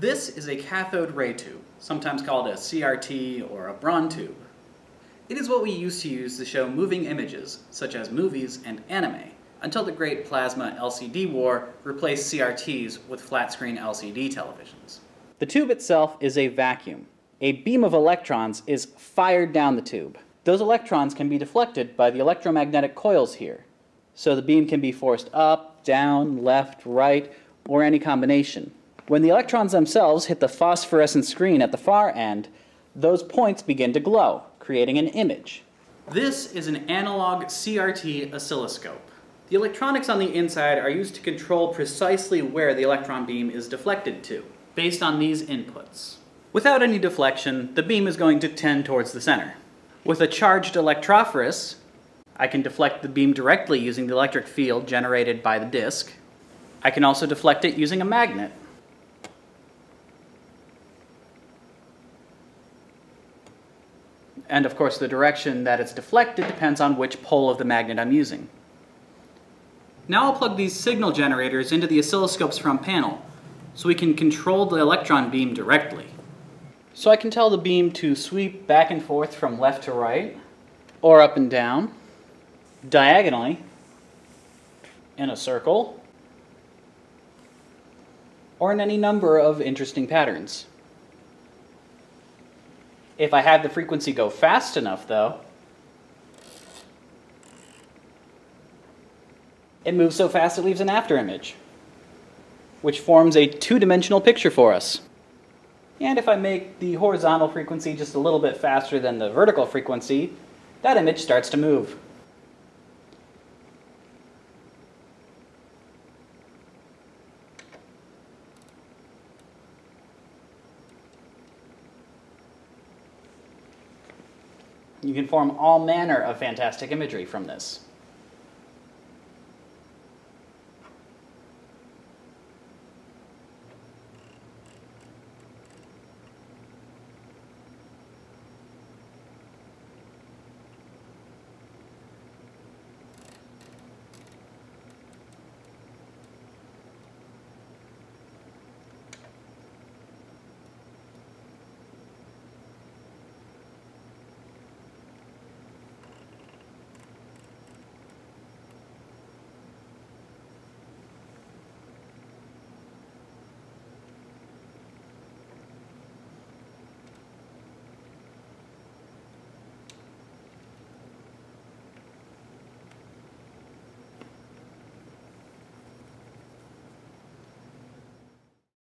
This is a cathode ray tube, sometimes called a CRT or a Braun tube. It is what we used to use to show moving images, such as movies and anime, until the great plasma LCD war replaced CRTs with flat-screen LCD televisions. The tube itself is a vacuum. A beam of electrons is fired down the tube. Those electrons can be deflected by the electromagnetic coils here. So the beam can be forced up, down, left, right, or any combination. When the electrons themselves hit the phosphorescent screen at the far end, those points begin to glow, creating an image. This is an analog CRT oscilloscope. The electronics on the inside are used to control precisely where the electron beam is deflected to, based on these inputs. Without any deflection, the beam is going to tend towards the center. With a charged electrophorus, I can deflect the beam directly using the electric field generated by the disk. I can also deflect it using a magnet. And of course, the direction that it's deflected depends on which pole of the magnet I'm using. Now I'll plug these signal generators into the oscilloscope's front panel, so we can control the electron beam directly. So I can tell the beam to sweep back and forth from left to right, or up and down, diagonally, in a circle, or in any number of interesting patterns. If I have the frequency go fast enough, though, it moves so fast it leaves an afterimage, which forms a two-dimensional picture for us. And if I make the horizontal frequency just a little bit faster than the vertical frequency, that image starts to move. You can form all manner of fantastic imagery from this.